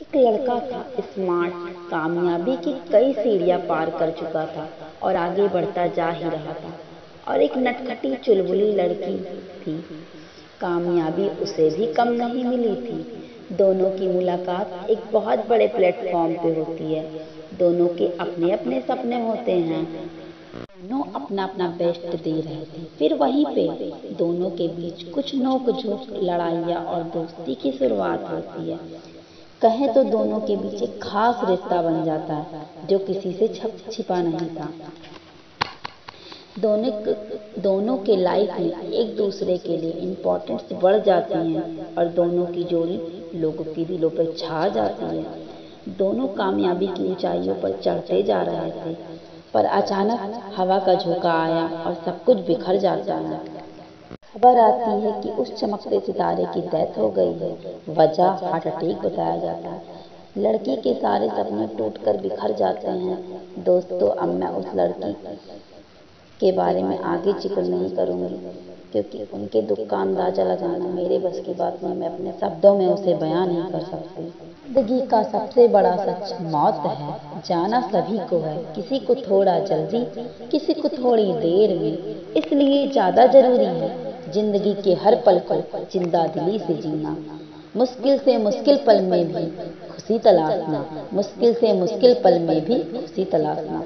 एक लड़का था स्मार्ट कामयाबी की कई सीढ़ियाँ पार कर चुका था और आगे बढ़ता जा ही रहा था। और एक नटखटी चुलबुली लड़की थी। कामयाबी उसे भी कम नहीं मिली थी। दोनों की मुलाकात एक बहुत बड़े प्लेटफॉर्म पे होती है। दोनों के अपने अपने सपने होते हैं। दोनों अपना अपना बेस्ट दे रहे थे। फिर वहीं पे दोनों के बीच कुछ नोक झोंक लड़ाइयाँ और दोस्ती की शुरुआत होती है। कहें तो दोनों के बीच एक खास रिश्ता बन जाता है, जो किसी से छप, छिपा नहीं था। दोनों दोनों के लाइफ में एक दूसरे के लिए इम्पोर्टेंस बढ़ जाती है और दोनों की जोड़ी लोगों के दिलों पर छा जाती है। दोनों कामयाबी की ऊंचाइयों पर चढ़ते जा रहे थे, पर अचानक हवा का झोंका आया और सब कुछ बिखर जाता है। खबर आती है कि उस चमकते सितारे की डेथ हो गई है। वजह हार्ट अटैक बताया जाता है। लड़की के सारे सपने टूटकर बिखर जाते हैं। दोस्तों, अब मैं उस लड़की के बारे में आगे ज़िक्र नहीं करूँगी, क्योंकि उनके दुख का अंदाज़ा लगाना मेरे बस की बात नहीं। मैं अपने शब्दों में उसे बयान नहीं कर सकती। ज़िंदगी का सबसे बड़ा सच मौत है। जाना सभी को है। किसी को थोड़ा जल्दी, किसी को थोड़ी देर में। इसलिए ज़्यादा ज़रूरी है ज़िंदगी के हर पल को ज़िंदा दिली से जीना। मुश्किल से मुश्किल पल में भी खुशी तलाशना। मुश्किल से मुश्किल पल में भी खुशी तलाशना।